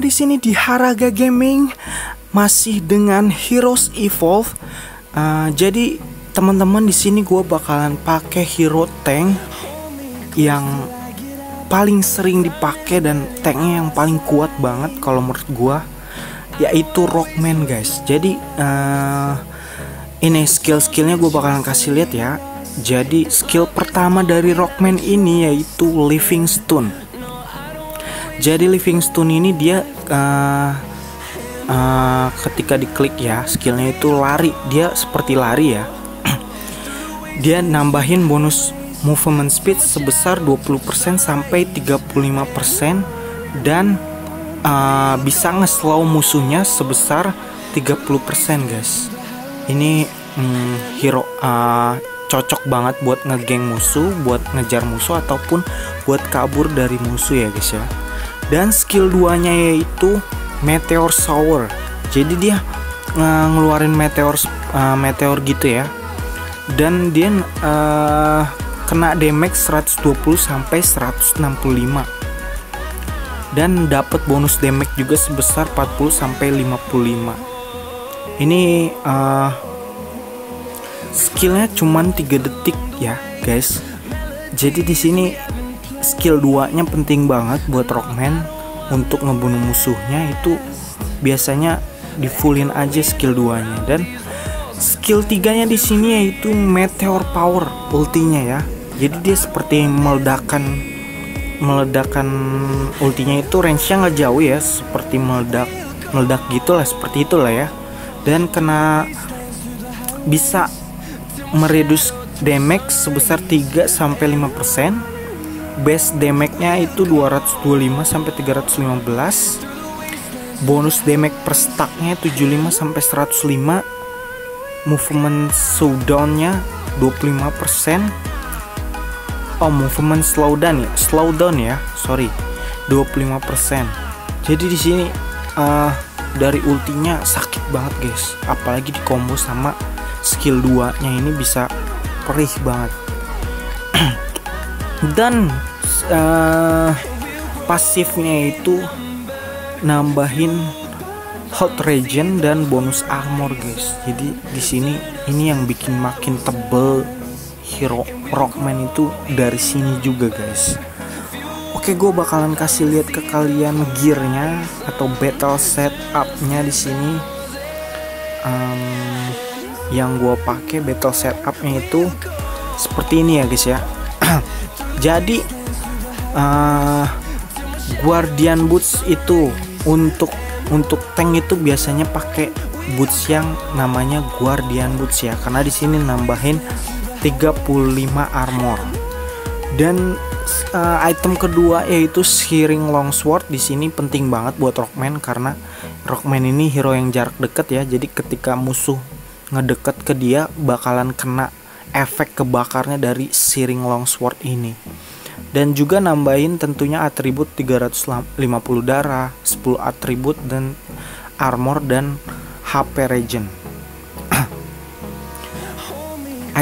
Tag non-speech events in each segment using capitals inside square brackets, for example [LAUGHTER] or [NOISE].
di sini di Haraga Gaming masih dengan Heroes Evolve. Uh, jadi teman-teman di sini gue bakalan pakai hero tank yang paling sering dipakai dan tanknya yang paling kuat banget kalau menurut gue yaitu Rockman guys. Jadi uh, ini skill-skillnya gue bakalan kasih lihat ya. Jadi skill pertama dari Rockman ini yaitu Living Stone jadi Livingstone ini dia uh, uh, ketika diklik ya skillnya itu lari. Dia seperti lari ya. [CLEARS THROAT] Dia nambahin bonus movement speed sebesar 20% sampai 35% dan uh, bisa nge-slow musuhnya sebesar 30% guys. Ini hmm, hero uh, cocok banget buat ngegeng musuh buat ngejar musuh ataupun buat kabur dari musuh ya guys ya dan skill 2 nya yaitu meteor shower. Jadi dia uh, ngeluarin meteor uh, meteor gitu ya. Dan dia uh, kena damage 120 sampai 165 dan dapat bonus damage juga sebesar 40 sampai 55 ini uh, skillnya cuman 3 detik ya guys. Jadi di sini skill 2 nya penting banget buat Rockman. Untuk ngebunuh musuhnya itu biasanya di fullin aja skill 2 nya dan skill 3 nya di sini yaitu meteor power ultinya ya. Jadi dia seperti meledakan meledakan ultinya itu range nya nggak jauh ya. Seperti meledak meledak gitulah seperti itulah ya. Dan kena bisa meredus damage sebesar 3 sampai 5% base damage-nya itu 225 sampai 315 bonus damage per stack-nya 75 sampai 105 movement slowdown-nya 25% oh movement slowdown ya? Slowdown ya? Sorry 25% jadi di sini uh, dari ultinya sakit banget guys. Apalagi di combo sama skill 2 nya ini bisa perih banget. [CLEARS THROAT] Dan uh, pasifnya itu nambahin hot regen dan bonus armor guys. Jadi di sini ini yang bikin makin tebel hero rockman itu dari sini juga guys. Oke gue bakalan kasih lihat ke kalian gearnya atau battle setupnya di sini. Um, yang gue pakai battle setupnya itu seperti ini ya guys ya. [CLEARS THROAT] Jadi uh, guardian boots itu untuk untuk tank itu biasanya pakai boots yang namanya guardian boots ya. Karena di sini nambahin 35 armor. Dan uh, item kedua yaitu shearing longsword. Di sini penting banget buat rockman karena rockman ini hero yang jarak dekat ya. Jadi ketika musuh ngedeket ke dia bakalan kena efek kebakarnya dari Searing Longsword ini dan juga nambahin tentunya atribut 350 darah 10 atribut dan armor dan HP regen. [CLEARS THROAT]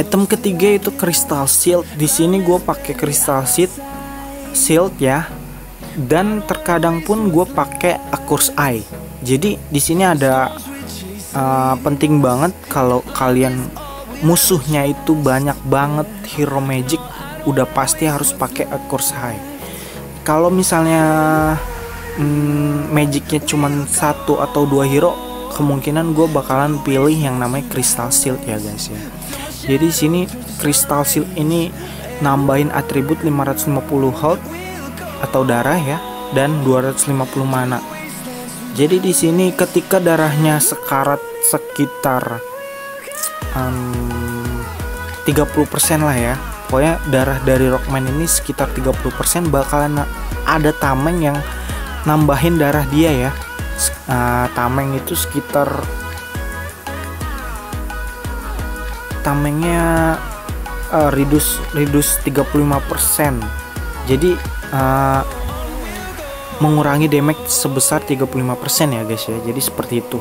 Item ketiga itu crystal shield. Di sini gue pakai crystal shield shield ya. Dan terkadang pun gue pakai Accursed Eye. Jadi di sini ada uh, penting banget kalau kalian musuhnya itu banyak banget hero magic udah pasti harus pakai course high. Kalau misalnya hmm, magicnya cuma satu atau dua hero kemungkinan gue bakalan pilih yang namanya crystal shield ya guys ya. Jadi sini crystal shield ini nambahin atribut 550 health atau darah ya dan 250 mana. Jadi di sini ketika darahnya sekarat sekitar um, 30% lah ya pokoknya darah dari Rockman ini sekitar 30% bakalan ada tameng yang nambahin darah dia ya. Uh, tameng itu sekitar tamengnya uh, reduce reduce 35% jadi uh, mengurangi damage sebesar 35% ya guys ya. Jadi seperti itu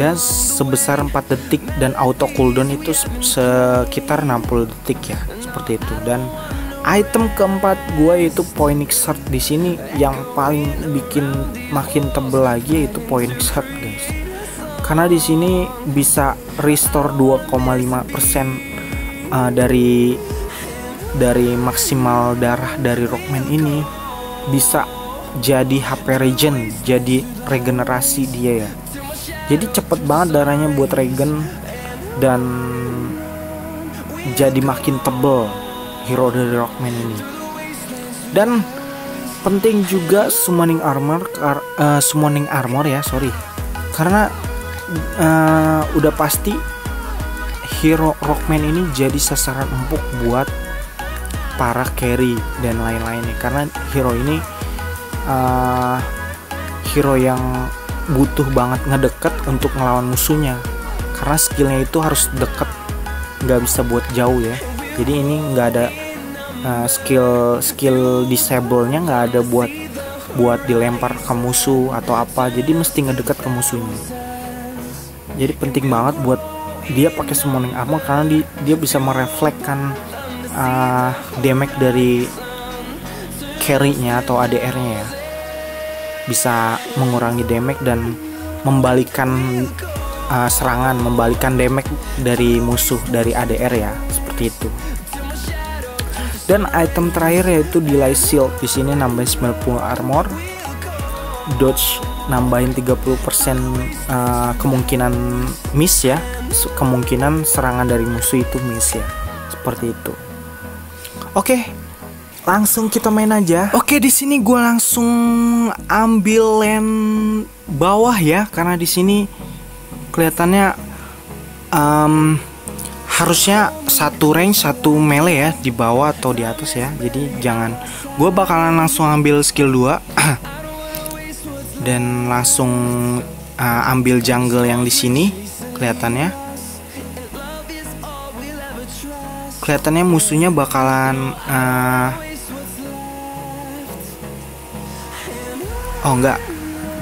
dan sebesar 4 detik dan auto cooldown itu sekitar 60 detik ya seperti itu. Dan item keempat gue yaitu Phoenix Heart di sini yang paling bikin makin tebel lagi yaitu Phoenix Heart guys. Karena di sini bisa restore 2,5% uh, dari dari maksimal darah dari Rockman ini bisa jadi HP regen jadi regenerasi dia ya jadi cepet banget darahnya buat regen dan jadi makin tebel hero dari Rockman ini. Dan penting juga summoning armor uh, summoning armor ya sorry. Karena uh, udah pasti hero Rockman ini jadi sasaran empuk buat para carry dan lain-lainnya. Karena hero ini uh, hero yang butuh banget ngedeket untuk ngelawan musuhnya. Karena skillnya itu harus deket nggak bisa buat jauh ya. Jadi ini nggak ada uh, skill skill disable-nya nggak ada buat buat dilempar ke musuh atau apa. Jadi mesti ngedeket ke musuhnya. Jadi penting banget buat dia pakai summoning armor karena di, dia bisa merefleksikan uh, damage dari carry-nya atau ADR-nya ya bisa mengurangi damage dan membalikan uh, serangan, membalikan damage dari musuh dari ADR ya, seperti itu. Dan item terakhir yaitu delay shield. Di sini nambahin 90 armor, dodge nambahin 30% uh, kemungkinan miss ya, kemungkinan serangan dari musuh itu miss ya. Seperti itu. Oke, langsung kita main aja. Oke, di sini gue langsung ambil lane bawah ya, karena di sini kelihatannya um, harusnya satu range satu melee ya di bawah atau di atas ya. Jadi jangan. Gue bakalan langsung ambil skill 2 [CLEARS THROAT] dan langsung uh, ambil jungle yang di sini kelihatannya. kelihatannya musuhnya bakalan uh, oh enggak.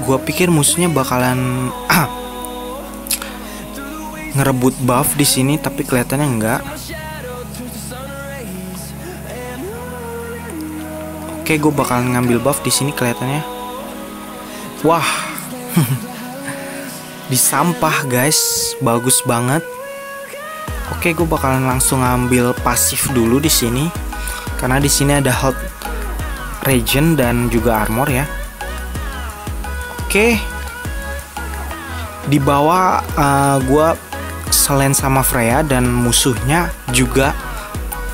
Gue pikir musuhnya bakalan [CLEARS THROAT] ngerebut buff di sini tapi kelihatannya enggak. Oke gue bakalan ngambil buff di sini kelihatannya. Wah. [LAUGHS] Di sampah guys. Bagus banget. Oke, gue bakalan langsung ambil pasif dulu di sini. Karena di sini ada health regen dan juga armor ya. Oke. Di bawah uh, gue selain sama Freya dan musuhnya juga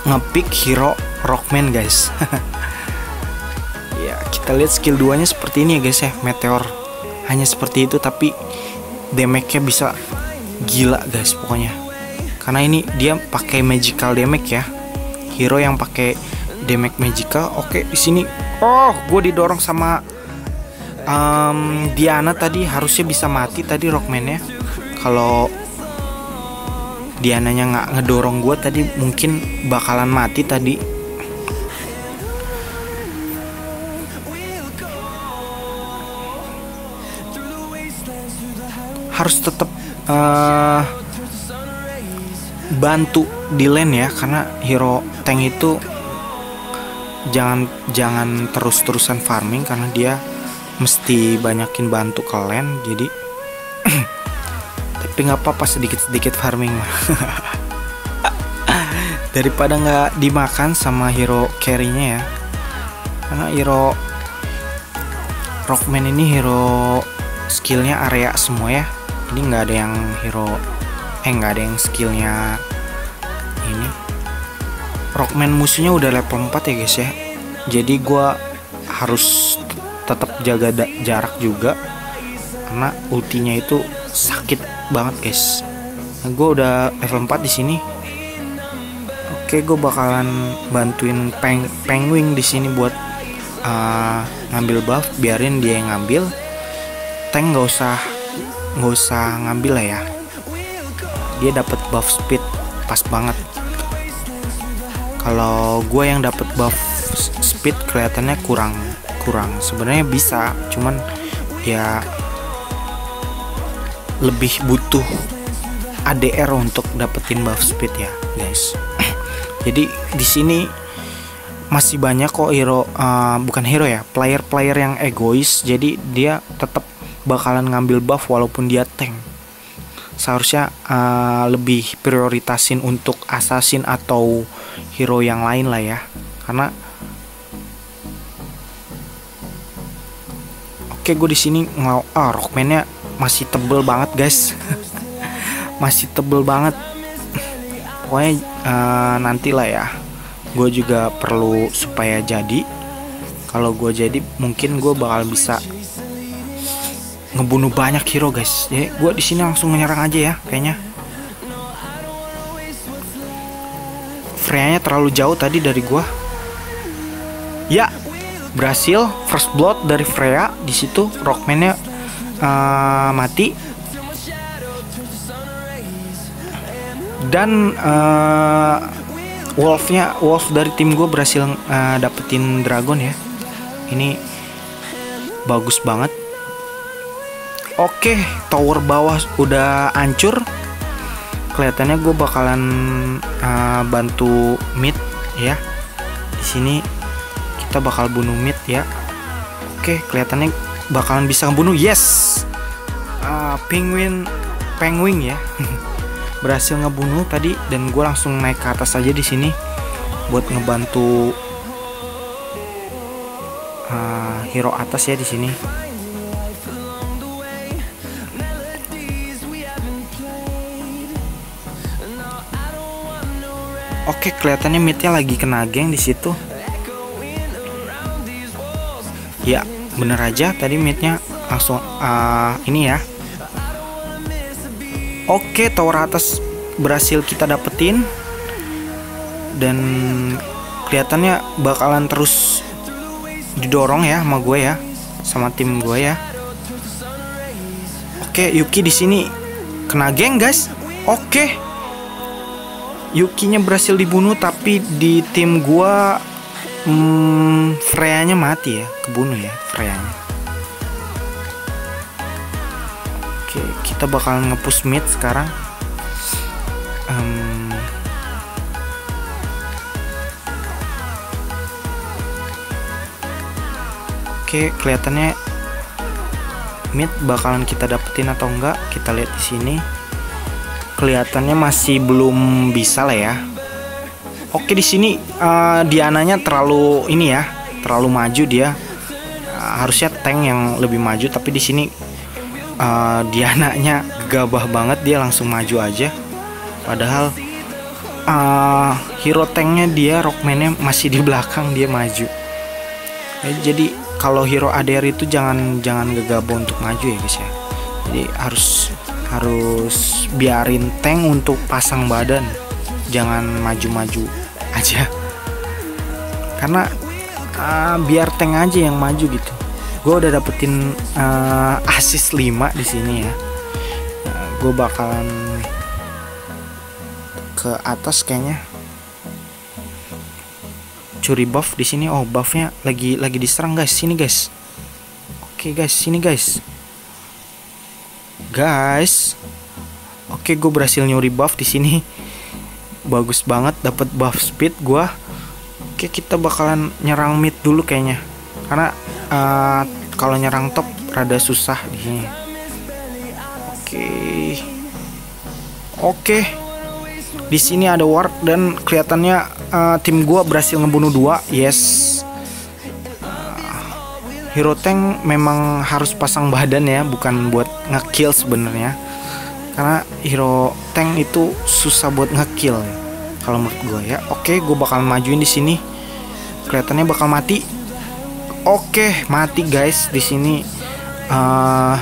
ngepick hero Rockman guys. [LAUGHS] ya, kita lihat skill 2-nya seperti ini ya guys ya, Meteor. Hanya seperti itu tapi damage-nya bisa gila guys pokoknya karena ini dia pakai magical damage ya hero yang pakai damage magical oke di sini oh gue didorong sama um, Diana tadi harusnya bisa mati tadi Rockman ya. Kalau Diananya nggak ngedorong gue tadi mungkin bakalan mati tadi. Harus tetap uh, bantu di lane ya karena hero tank itu jangan jangan terus-terusan farming karena dia mesti banyakin bantu ke lane jadi [CLEARS THROAT] tapi nggak apa-apa sedikit-sedikit farming. [LAUGHS] Daripada nggak dimakan sama hero carry-nya ya. Karena hero Rockman ini hero skillnya area semua ya. Ini nggak ada yang hero eh nggak ada yang skillnya ini. Rockman musuhnya udah level 4 ya guys ya. Jadi gue harus tetap jaga jarak juga. Karena ultinya itu sakit banget guys. Nah, gue udah level 4 di sini. Oke gue bakalan bantuin peng penguin di sini buat uh, ngambil buff. Biarin dia yang ngambil. Tank nggak usah nggak usah ngambil lah ya. Dia dapat buff speed pas banget. Kalau gue yang dapat buff speed kelihatannya kurang kurang. Sebenarnya bisa cuman ya lebih butuh ADR untuk dapetin buff speed ya guys. [CLEARS THROAT] Jadi di sini masih banyak kok hero uh, bukan hero ya player-player yang egois. Jadi dia tetap bakalan ngambil buff walaupun dia tank. Seharusnya uh, lebih prioritasin untuk assassin atau hero yang lain lah ya. Karena oke gue di sini ngelaw ah rockmannya masih tebel banget guys. [LAUGHS] Masih tebel banget. Pokoknya uh, nanti lah ya. Gue juga perlu supaya jadi. Kalau gue jadi mungkin gue bakal bisa ngebunuh banyak hero guys. Jadi gue di sini langsung menyerang aja ya kayaknya. Freya-nya terlalu jauh tadi dari gue ya berhasil first blood dari Freya di situ Rockman-nya uh, mati. Dan uh, Wolfnya Wolf dari tim gue berhasil uh, dapetin Dragon ya. Ini bagus banget. Oke tower bawah udah hancur. Kelihatannya gue bakalan uh, bantu mid ya. Di sini kita bakal bunuh mid ya Oke kelihatannya bakalan bisa bunuh yes uh, penguin penguin ya [LAUGHS] berhasil ngebunuh tadi dan gue langsung naik ke atas aja di sini buat ngebantu uh, hero atas ya di sini. Oke, kelihatannya midnya lagi kena geng di situ. Ya, bener aja tadi midnya langsung uh, ini ya Oke, tower atas berhasil kita dapetin dan kelihatannya bakalan terus didorong ya sama gue ya, sama tim gue ya. Oke, Yuki di sini kena geng guys. Oke, Yukinya berhasil dibunuh tapi di tim gue hmm, Freya-nya mati ya, kebunuh ya Freya-nya. Oke, kita bakal ngepush mid sekarang. Um, Oke, kelihatannya mid bakalan kita dapetin atau enggak? Kita lihat di sini. Kelihatannya masih belum bisa lah ya. Oke, di sini uh, Diananya terlalu ini ya, terlalu maju dia. Uh, harusnya tank yang lebih maju, tapi di sini uh, dia anaknya gabah banget dia langsung maju aja. Padahal uh, hero tanknya dia rockmannya masih di belakang dia maju. Ya, jadi kalau hero ADR itu jangan jangan gegabah untuk maju ya guys ya. Jadi harus harus biarin tank untuk pasang badan. Jangan maju-maju aja. Karena uh, biar tank aja yang maju gitu. Gue udah dapetin uh, assist 5 di sini ya. Nah, gue bakalan ke atas kayaknya. Curi buff di sini. Oh buffnya lagi lagi diserang guys. Sini guys. Oke guys. Sini guys. Guys. Oke gue berhasil nyuri buff di sini bagus banget dapat buff speed gue oke kita bakalan nyerang mid dulu kayaknya karena uh, kalau nyerang top rada susah di sini. Oke. Oke. Di sini ada ward dan kelihatannya uh, tim gua berhasil ngebunuh dua. Yes. Hero tank memang harus pasang badan ya, bukan buat ngekill sebenarnya. Karena hero tank itu susah buat ngekill kalau menurut gue ya. Oke, gue bakal majuin di sini. Kelihatannya bakal mati Oke, mati guys di sini. Uh,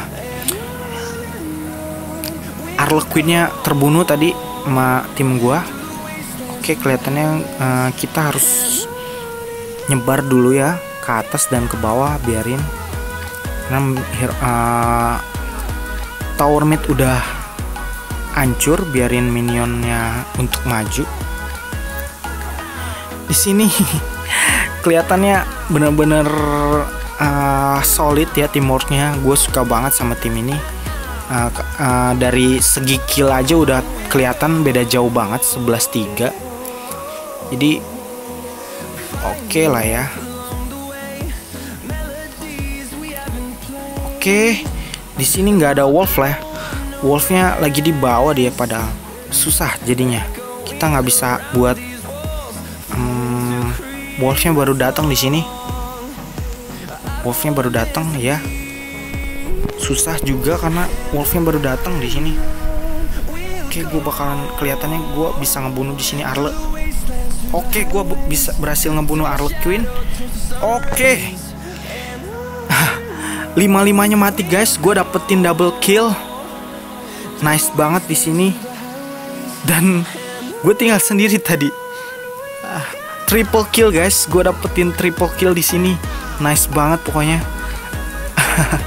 Arlequinnya terbunuh tadi sama tim gua. Oke, kelihatannya uh, kita harus nyebar dulu ya ke atas dan ke bawah biarin. Karena uh, tower mid udah hancur, biarin minionnya untuk maju. Di sini [LAUGHS] kelihatannya bener-bener uh, solid ya teamworknya gue suka banget sama tim ini uh, uh, dari segi kill aja udah kelihatan beda jauh banget 11-3 jadi Oke lah ya. Oke, di sini nggak ada wolf lah. Wolfnya lagi di bawah dia padahal susah jadinya. Kita nggak bisa buat um, wolfnya baru datang di sini. Wolfnya baru datang ya. Susah juga karena wolfnya baru datang di sini. Oke, gue bakalan kelihatannya gue bisa ngebunuh di sini Arle. Oke, gue bisa berhasil ngebunuh Arle Queen. Oke, [LAUGHS] lima limanya mati guys gue dapetin double kill nice banget di sini. Dan gue tinggal sendiri tadi. Uh, triple kill guys. Gue dapetin triple kill di sini. Nice banget pokoknya. [LAUGHS]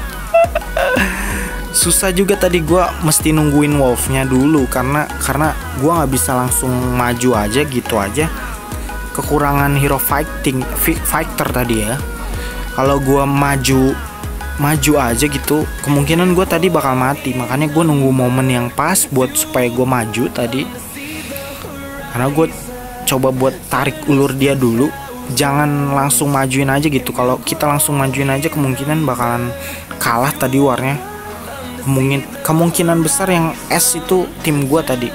Susah juga tadi gue mesti nungguin wolfnya dulu. Karena karena gue nggak bisa langsung maju aja gitu aja. Kekurangan hero fighting fighter tadi ya. Kalau gue maju maju aja gitu. Kemungkinan gue tadi bakal mati makanya gue nunggu momen yang pas buat supaya gue maju tadi. Karena gue coba buat tarik ulur dia dulu. Jangan langsung majuin aja gitu. Kalau kita langsung majuin aja kemungkinan bakalan kalah tadi warnya. Mungkin kemungkinan besar yang S itu tim gue tadi.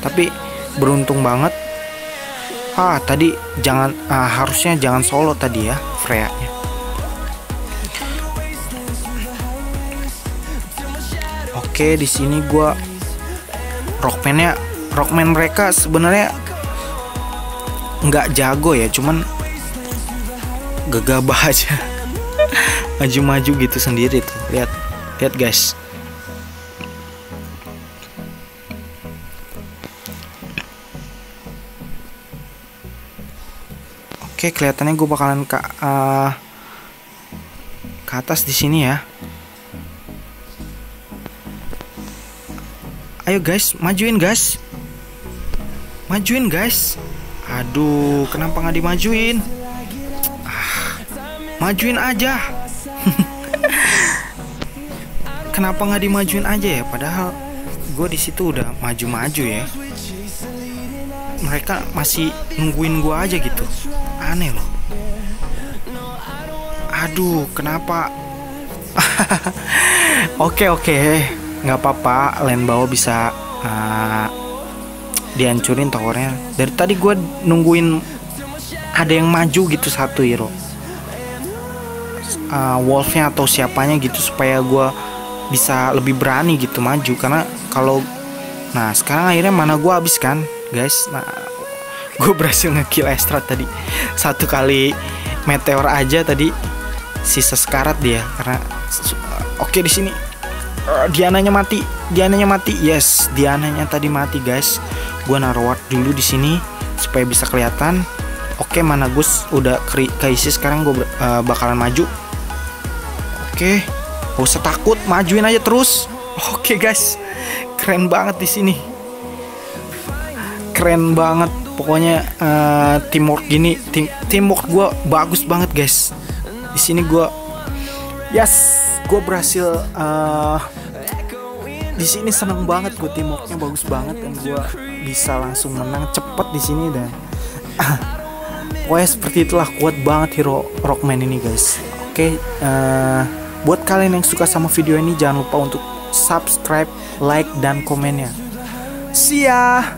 Tapi beruntung banget. Ah tadi jangan ah, harusnya jangan solo tadi ya Freya Oke, di sini gua rockman-nya rockman mereka sebenarnya nggak jago ya, cuman gegabah [LAUGHS] aja. Maju-maju gitu sendiri tuh. Lihat, lihat guys. Oke, kelihatannya gue bakalan ke uh, ke atas di sini ya. Ayo guys, majuin guys. Majuin guys. Aduh, kenapa nggak dimajuin? Ah, majuin aja. [LAUGHS] kenapa nggak dimajuin aja ya? Padahal gue di situ udah maju-maju ya. Mereka masih nungguin gue aja gitu. Aneh loh. Aduh, kenapa? [LAUGHS] Oke oke nggak apa-apa land bawah bisa uh, dihancurin towernya dari tadi gue nungguin ada yang maju gitu satu hero. Uh, wolfnya atau siapanya gitu supaya gue bisa lebih berani gitu maju. Karena kalau nah sekarang akhirnya mana gue habis kan guys? Nah [LAUGHS] gue berhasil ngekill Estra tadi. Satu kali meteor aja tadi sisa sekarat dia. Karena oke okay, di sini uh, Diananya mati. Diananya mati. Yes Diananya tadi mati guys. Gue naruh ward dulu di sini supaya bisa kelihatan. Oke mana Gus? Udah keisi sekarang gue uh, bakalan maju. Oke. Gak usah takut majuin aja terus. [LAUGHS] Oke guys. Keren banget di sini. Keren banget. Pokoknya uh, teamwork gini tim teamwork gue bagus banget guys. Di sini gue yes gue berhasil uh, di sini seneng banget gue timoknya bagus banget dan gue bisa langsung menang cepet di sini dan [LAUGHS] pokoknya seperti itulah kuat banget hero Rockman ini guys. Oke okay, uh, eh, buat kalian yang suka sama video ini jangan lupa untuk subscribe like dan komennya see ya